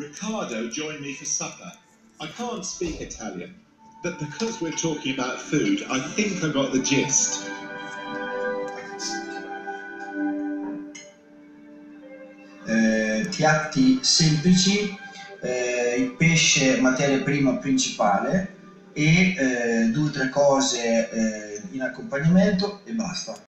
Riccardo joined me for supper. I can't speak Italian, but because we're talking about food, I think I got the gist. Eh, piatti semplici, eh, il pesce materia prima principale e eh, due o tre cose eh, in accompagnamento e basta.